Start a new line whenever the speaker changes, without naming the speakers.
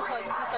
不好